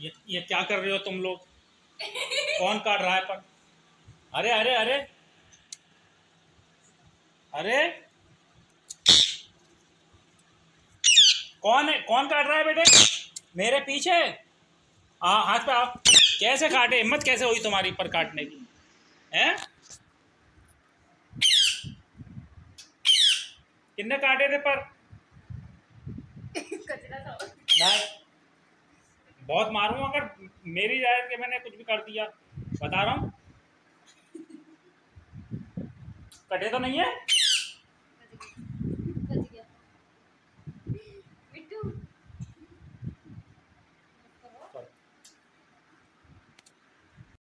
ये ये क्या कर रहे हो तुम लोग? कौन काट रहा है पर? अरे अरे अरे। अरे। कौन है? कौन काट रहा है बेटे? मेरे पीछे? हाँ हाथ पे आप। कैसे काटे? हिम्मत कैसे हुई तुम्हारी पर काटने की? हैं? कितने काटे थे पर नहीं बहुत मारूँगा अगर मेरी जायज़ के मैंने कुछ भी कर दिया। बता रहा हूँ। कटे तो नहीं है?